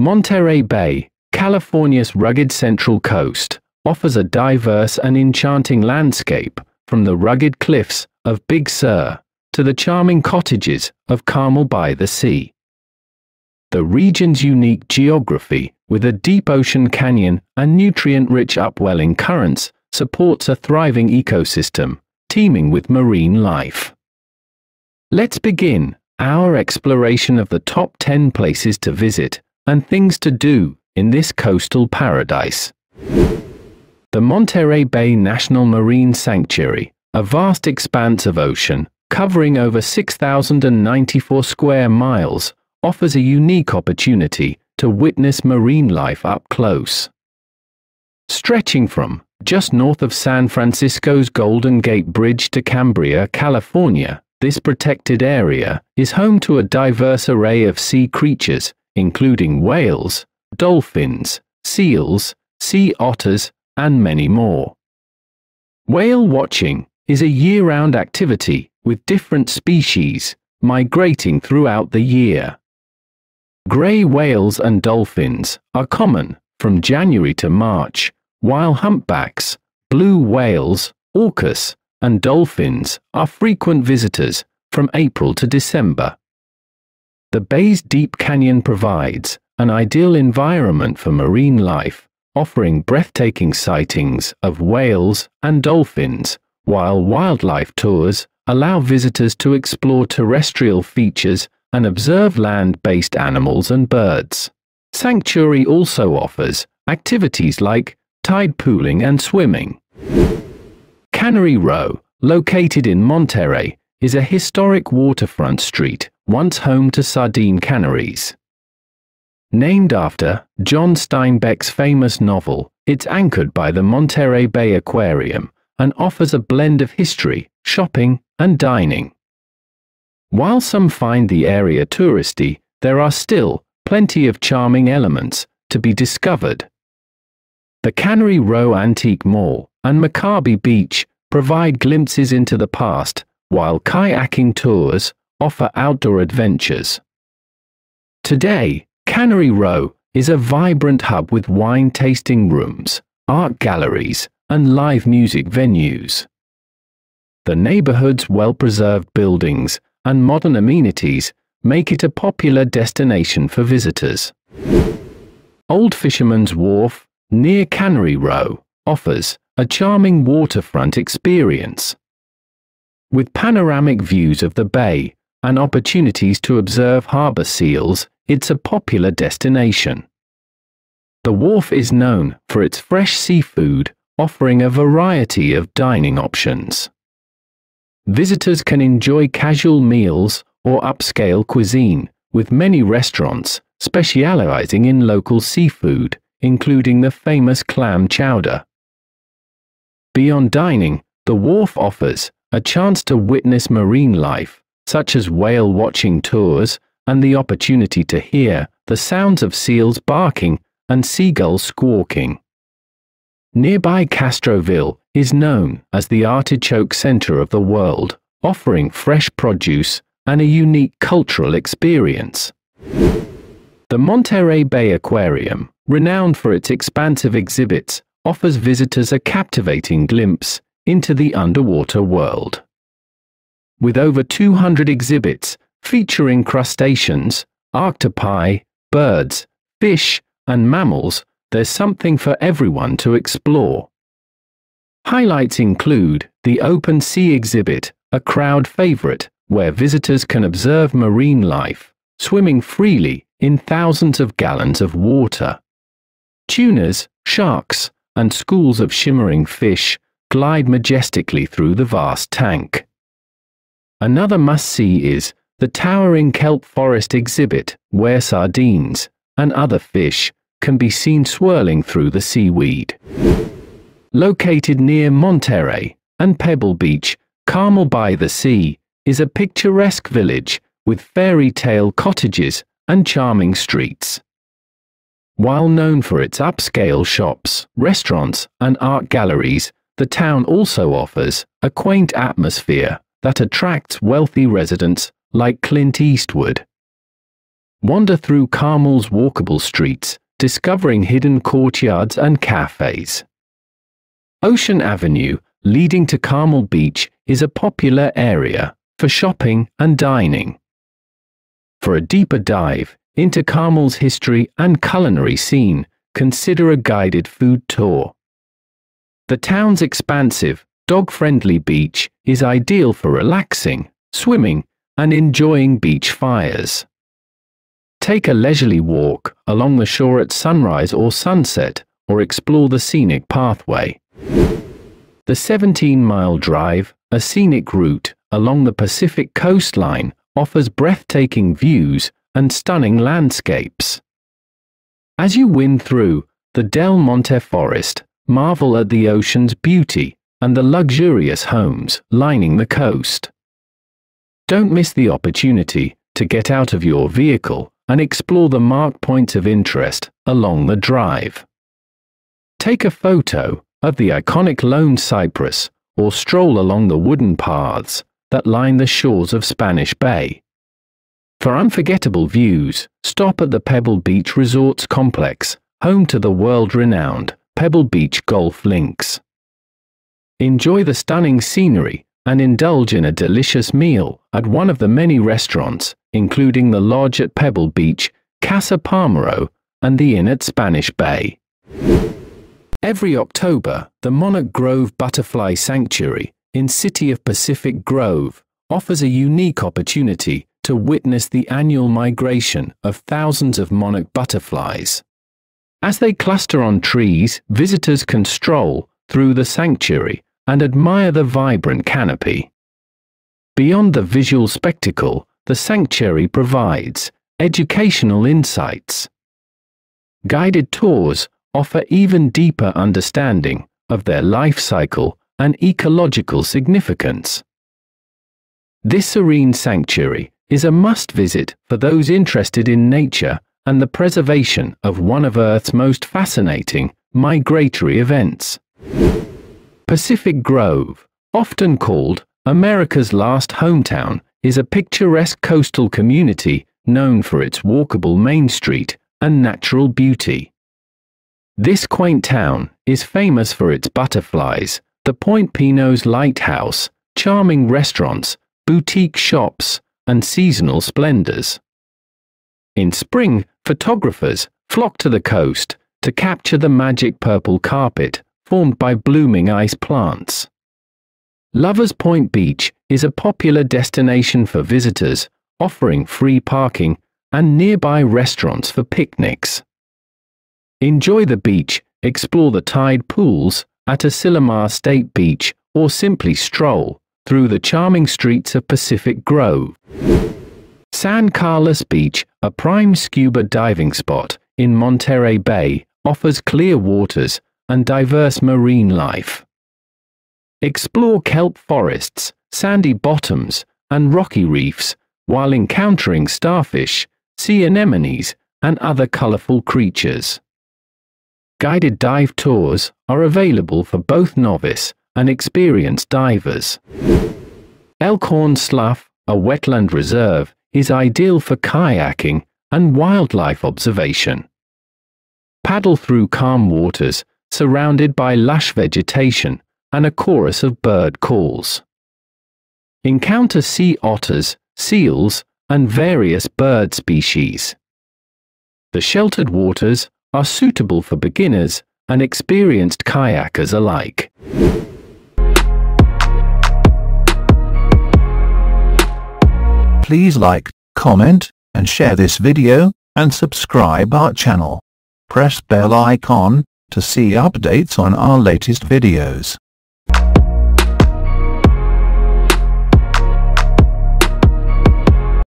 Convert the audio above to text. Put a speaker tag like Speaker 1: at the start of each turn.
Speaker 1: Monterey Bay, California's rugged central coast, offers a diverse and enchanting landscape from the rugged cliffs of Big Sur to the charming cottages of Carmel by the Sea. The region's unique geography, with a deep ocean canyon and nutrient-rich upwelling currents, supports a thriving ecosystem, teeming with marine life. Let's begin our exploration of the top 10 places to visit and things to do in this coastal paradise. The Monterey Bay National Marine Sanctuary, a vast expanse of ocean covering over 6,094 square miles, offers a unique opportunity to witness marine life up close. Stretching from just north of San Francisco's Golden Gate Bridge to Cambria, California, this protected area is home to a diverse array of sea creatures including whales, dolphins, seals, sea otters, and many more. Whale watching is a year-round activity with different species migrating throughout the year. Grey whales and dolphins are common from January to March, while humpbacks, blue whales, orcas, and dolphins are frequent visitors from April to December. The bay's deep canyon provides an ideal environment for marine life, offering breathtaking sightings of whales and dolphins, while wildlife tours allow visitors to explore terrestrial features and observe land-based animals and birds. Sanctuary also offers activities like tide pooling and swimming. Cannery Row, located in Monterey, is a historic waterfront street once home to sardine canneries. Named after John Steinbeck's famous novel, it's anchored by the Monterey Bay Aquarium and offers a blend of history, shopping, and dining. While some find the area touristy, there are still plenty of charming elements to be discovered. The Cannery Row Antique Mall and McAbee Beach provide glimpses into the past, while kayaking tours offer outdoor adventures. Today, Cannery Row is a vibrant hub with wine tasting rooms, art galleries, and live music venues. The neighborhood's well-preserved buildings and modern amenities make it a popular destination for visitors. Old Fisherman's Wharf, near Cannery Row, offers a charming waterfront experience. With panoramic views of the bay and opportunities to observe harbour seals, it's a popular destination. The wharf is known for its fresh seafood, offering a variety of dining options. Visitors can enjoy casual meals or upscale cuisine, with many restaurants specializing in local seafood, including the famous clam chowder. Beyond dining, the wharf offers a chance to witness marine life such as whale watching tours and the opportunity to hear the sounds of seals barking and seagulls squawking. Nearby Castroville is known as the artichoke center of the world, offering fresh produce and a unique cultural experience. The Monterey Bay Aquarium, renowned for its expansive exhibits, offers visitors a captivating glimpse into the underwater world with over 200 exhibits featuring crustaceans, octopi, birds, fish, and mammals, there's something for everyone to explore. Highlights include the Open Sea exhibit, a crowd favorite where visitors can observe marine life, swimming freely in thousands of gallons of water. Tunas, sharks, and schools of shimmering fish glide majestically through the vast tank. Another must-see is the towering kelp forest exhibit, where sardines and other fish can be seen swirling through the seaweed. Located near Monterey and Pebble Beach, Carmel by the Sea is a picturesque village with fairy tale cottages and charming streets. While known for its upscale shops, restaurants, and art galleries, the town also offers a quaint atmosphere that attracts wealthy residents like Clint Eastwood. wander through Carmel's walkable streets, discovering hidden courtyards and cafes. Ocean Avenue, leading to Carmel Beach, is a popular area for shopping and dining. For a deeper dive into Carmel's history and culinary scene, consider a guided food tour. The town's expansive, dog-friendly beach is ideal for relaxing, swimming, and enjoying beach fires. Take a leisurely walk along the shore at sunrise or sunset, or explore the scenic pathway. The 17-mile drive, a scenic route along the Pacific coastline, offers breathtaking views and stunning landscapes. As you wind through the Del Monte forest, marvel at the ocean's beauty and the luxurious homes lining the coast. Don't miss the opportunity to get out of your vehicle and explore the marked points of interest along the drive. Take a photo of the iconic lone cypress or stroll along the wooden paths that line the shores of Spanish Bay. For unforgettable views, stop at the Pebble Beach Resorts Complex, home to the world-renowned Pebble Beach Golf Links. Enjoy the stunning scenery and indulge in a delicious meal at one of the many restaurants, including the Lodge at Pebble Beach, Casa Palmero, and the Inn at Spanish Bay. Every October, the Monarch Grove Butterfly Sanctuary in City of Pacific Grove offers a unique opportunity to witness the annual migration of thousands of monarch butterflies. As they cluster on trees, visitors can stroll through the sanctuary and admire the vibrant canopy. Beyond the visual spectacle, the sanctuary provides educational insights. Guided tours offer even deeper understanding of their life cycle and ecological significance. This serene sanctuary is a must visit for those interested in nature and the preservation of one of Earth's most fascinating migratory events. Pacific Grove, often called America's last hometown, is a picturesque coastal community known for its walkable main street and natural beauty. This quaint town is famous for its butterflies, the Point Pinos Lighthouse, charming restaurants, boutique shops, and seasonal splendors. In spring, photographers flock to the coast to capture the magic purple carpet formed by blooming ice plants. Lovers Point Beach is a popular destination for visitors, offering free parking and nearby restaurants for picnics. Enjoy the beach, explore the tide pools at Asilomar State Beach, or simply stroll through the charming streets of Pacific Grove. San Carlos Beach, a prime scuba diving spot in Monterey Bay, offers clear waters and diverse marine life. Explore kelp forests, sandy bottoms, and rocky reefs while encountering starfish, sea anemones, and other colorful creatures. Guided dive tours are available for both novice and experienced divers. Elkhorn Slough, a wetland reserve, is ideal for kayaking and wildlife observation. Paddle through calm waters surrounded by lush vegetation and a chorus of bird calls. Encounter sea otters, seals, and various bird species. The sheltered waters are suitable for beginners and experienced kayakers alike.
Speaker 2: Please like, comment, and share this video, and subscribe our channel. Press bell icon to see updates on our latest videos.